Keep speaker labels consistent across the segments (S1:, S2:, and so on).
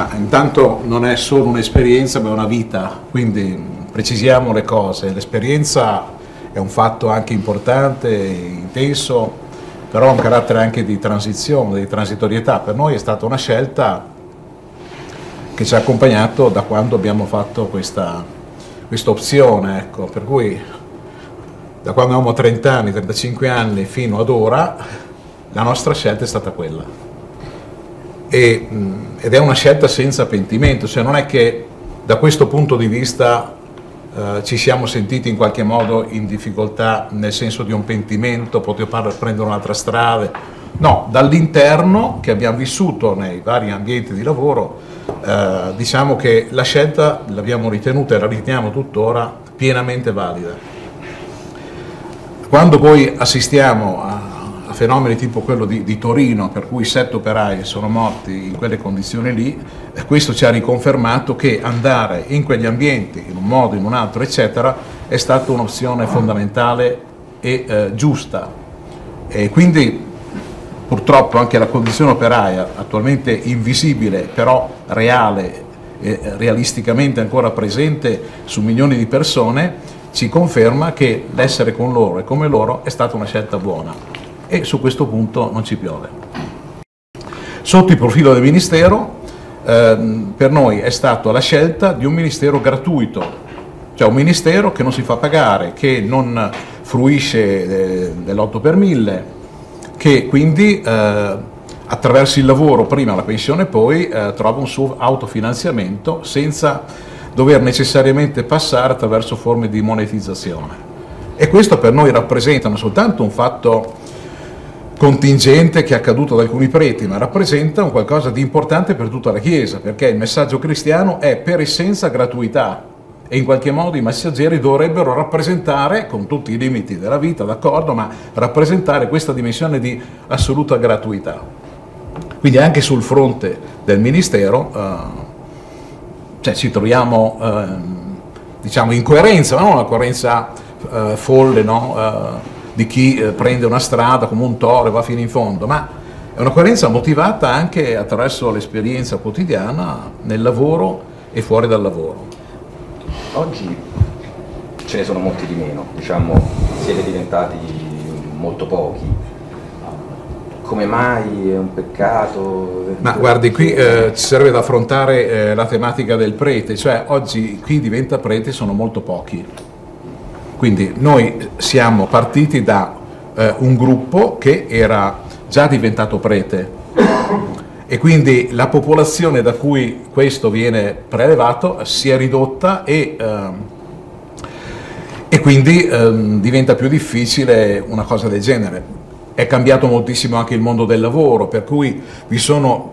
S1: Ma intanto non è solo un'esperienza, ma è una vita, quindi precisiamo le cose. L'esperienza è un fatto anche importante, intenso, però ha un carattere anche di transizione, di transitorietà. Per noi è stata una scelta che ci ha accompagnato da quando abbiamo fatto questa, questa opzione, ecco. per cui da quando avevamo 30 anni, 35 anni fino ad ora, la nostra scelta è stata quella. E, ed è una scelta senza pentimento, cioè non è che da questo punto di vista eh, ci siamo sentiti in qualche modo in difficoltà nel senso di un pentimento, potevo prendere un'altra strada. No, dall'interno che abbiamo vissuto nei vari ambienti di lavoro, eh, diciamo che la scelta l'abbiamo ritenuta e la riteniamo tuttora pienamente valida. Quando poi assistiamo a fenomeni tipo quello di, di, Torino, per cui sette operai sono morti in quelle condizioni lì, questo ci ha riconfermato che andare in quegli ambienti, in un modo, in un altro, eccetera, è stata un'opzione fondamentale e eh, giusta. E quindi purtroppo anche la condizione operaia, attualmente invisibile, però reale e realisticamente ancora presente su milioni di persone, ci conferma che l'essere con loro e come loro è stata una scelta buona e su questo punto non ci piove. Sotto il profilo del Ministero, ehm, per noi è stata la scelta di un Ministero gratuito, cioè un Ministero che non si fa pagare, che non fruisce eh, dell'8 per 1000, che quindi eh, attraverso il lavoro, prima la pensione, poi eh, trova un suo autofinanziamento senza dover necessariamente passare attraverso forme di monetizzazione. E questo per noi rappresenta non soltanto un fatto contingente che è accaduto ad alcuni preti, ma rappresenta un qualcosa di importante per tutta la Chiesa, perché il messaggio cristiano è per essenza gratuità, e in qualche modo i messaggeri dovrebbero rappresentare, con tutti i limiti della vita, d'accordo, ma rappresentare questa dimensione di assoluta gratuità. Quindi anche sul fronte del Ministero eh, cioè, ci troviamo eh, diciamo in coerenza, ma non una coerenza eh, folle no? Di chi eh, prende una strada come un toro e va fino in fondo, ma è una coerenza motivata anche attraverso l'esperienza quotidiana nel lavoro e fuori dal lavoro.
S2: Oggi ce ne sono molti di meno, diciamo, siete diventati molto pochi. Come mai è un peccato?
S1: Ma guardi, qui eh, ci serve da affrontare eh, la tematica del prete, cioè oggi chi diventa prete sono molto pochi. Quindi noi siamo partiti da eh, un gruppo che era già diventato prete e quindi la popolazione da cui questo viene prelevato si è ridotta e, ehm, e quindi ehm, diventa più difficile una cosa del genere. È cambiato moltissimo anche il mondo del lavoro, per cui vi sono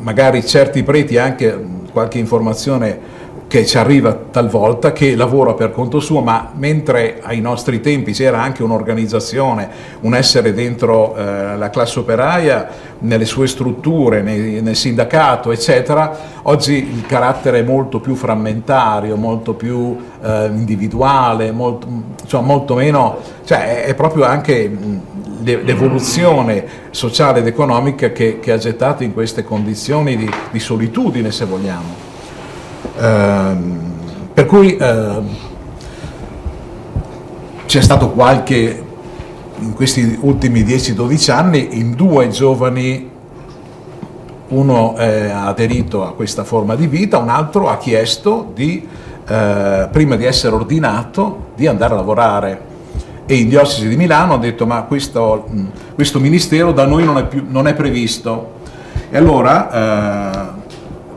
S1: magari certi preti anche qualche informazione che ci arriva talvolta, che lavora per conto suo, ma mentre ai nostri tempi c'era anche un'organizzazione, un essere dentro eh, la classe operaia, nelle sue strutture, nei, nel sindacato, eccetera, oggi il carattere è molto più frammentario, molto più eh, individuale, molto, cioè molto meno, cioè è proprio anche l'evoluzione sociale ed economica che, che, ha gettato in queste condizioni di, di solitudine, se vogliamo. Ehm, per cui eh, c'è stato qualche, in questi ultimi 10-12 anni, in due giovani, uno ha aderito a questa forma di vita, un altro ha chiesto di, eh, prima di essere ordinato, di andare a lavorare e in diocesi di Milano ha detto ma questo, questo ministero da noi non è, più, non è previsto. E allora eh,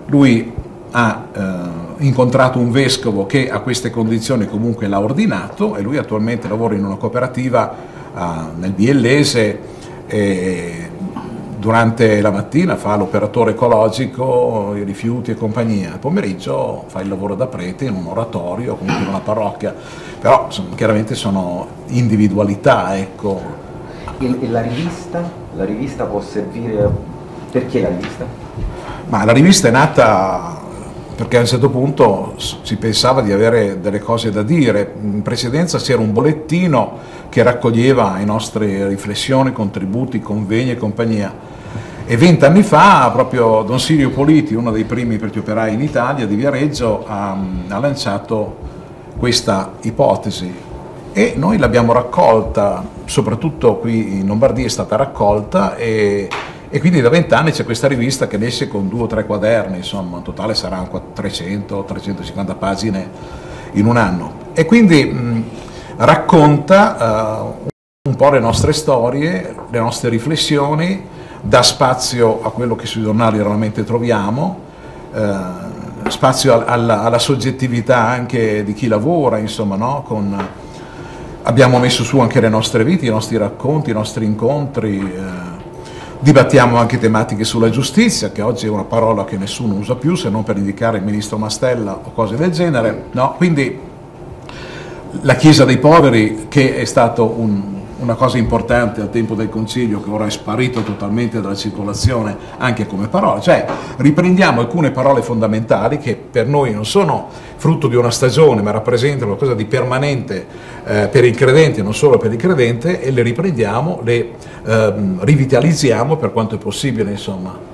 S1: lui ha eh, incontrato un vescovo che a queste condizioni comunque l'ha ordinato e lui attualmente lavora in una cooperativa eh, nel Biellese e durante la mattina fa l'operatore ecologico, i rifiuti e compagnia, al pomeriggio fa il lavoro da prete in un oratorio, comunque in una parrocchia, però sono, chiaramente sono individualità. Ecco.
S2: E la rivista? La rivista può servire, perché la rivista?
S1: Ma la rivista è nata perché a un certo punto si pensava di avere delle cose da dire. In precedenza c'era un bollettino che raccoglieva le nostre riflessioni, contributi, convegni e compagnia. E vent'anni fa proprio Don Sirio Politi, uno dei primi per gli operai in Italia di Viareggio, ha, ha lanciato questa ipotesi e noi l'abbiamo raccolta, soprattutto qui in Lombardia è stata raccolta e, e quindi da vent'anni c'è questa rivista che esce con due o tre quaderni, insomma in totale saranno 300-350 pagine in un anno. E quindi mh, racconta uh, un po' le nostre storie, le nostre riflessioni, dà spazio a quello che sui giornali realmente troviamo, eh, spazio alla, alla, soggettività anche di chi lavora, insomma, no? Con, abbiamo messo su anche le nostre vite, i nostri racconti, i nostri incontri, eh, dibattiamo anche tematiche sulla giustizia, che oggi è una parola che nessuno usa più se non per indicare il ministro Mastella o cose del genere, no? quindi la Chiesa dei poveri che è stato un, una cosa importante al tempo del Concilio che ora è sparito totalmente dalla circolazione anche come parola, cioè riprendiamo alcune parole fondamentali che per noi non sono frutto di una stagione ma rappresentano qualcosa di permanente eh, per il credente e non solo per il credente e le riprendiamo, le eh, rivitalizziamo per quanto è possibile insomma.